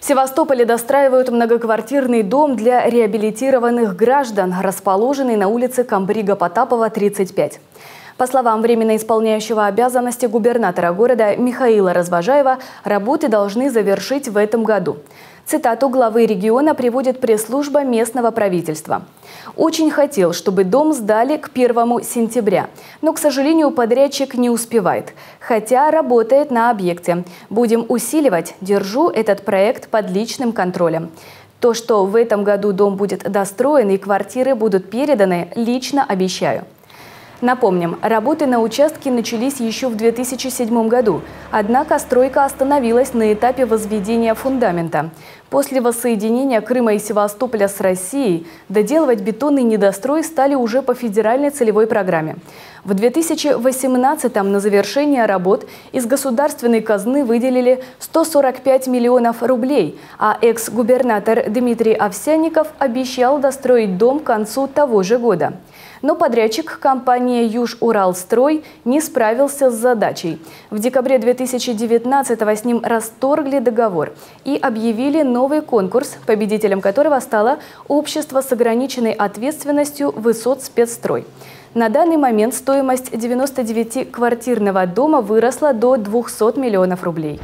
В Севастополе достраивают многоквартирный дом для реабилитированных граждан, расположенный на улице Камбрига Потапова, 35. По словам временно исполняющего обязанности губернатора города Михаила Развожаева, работы должны завершить в этом году. Цитату главы региона приводит пресс-служба местного правительства. «Очень хотел, чтобы дом сдали к 1 сентября, но, к сожалению, подрядчик не успевает, хотя работает на объекте. Будем усиливать, держу этот проект под личным контролем». То, что в этом году дом будет достроен и квартиры будут переданы, лично обещаю. Напомним, работы на участке начались еще в 2007 году, однако стройка остановилась на этапе возведения фундамента. После воссоединения Крыма и Севастополя с Россией доделывать бетонный недострой стали уже по федеральной целевой программе. В 2018-м на завершение работ из государственной казны выделили 145 миллионов рублей, а экс-губернатор Дмитрий Овсянников обещал достроить дом к концу того же года. Но подрядчик компания «Юж-Уралстрой» не справился с задачей. В декабре 2019-го с ним расторгли договор и объявили новый конкурс, победителем которого стало общество с ограниченной ответственностью «Высот спецстрой». На данный момент стоимость 99-квартирного дома выросла до 200 миллионов рублей.